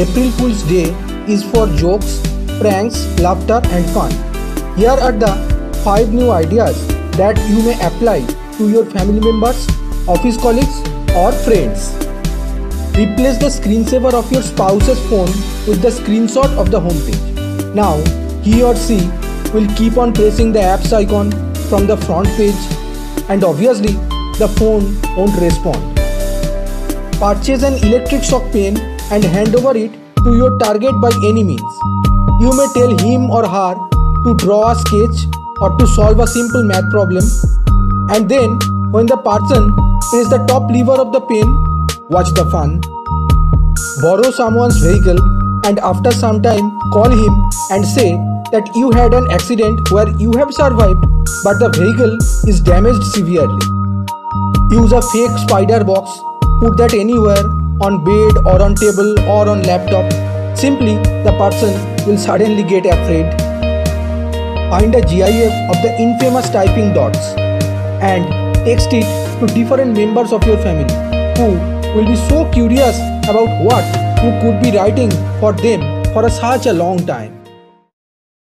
April Fool's Day is for jokes, pranks, laughter, and fun. Here are the 5 new ideas that you may apply to your family members, office colleagues, or friends. Replace the screensaver of your spouse's phone with the screenshot of the homepage. Now, he or she will keep on pressing the apps icon from the front page, and obviously, the phone won't respond. Purchase an electric shock pen and hand over it to your target by any means. You may tell him or her to draw a sketch or to solve a simple math problem, and then when the person press the top lever of the pen, watch the fun. Borrow someone's vehicle and after some time call him and say that you had an accident where you have survived but the vehicle is damaged severely. Use a fake spider box, put that anywhere on bed or on table or on laptop. Simply the person will suddenly get afraid. Find a GIF of the infamous typing dots and text it to different members of your family who will be so curious about what you could be writing for them for such a long time.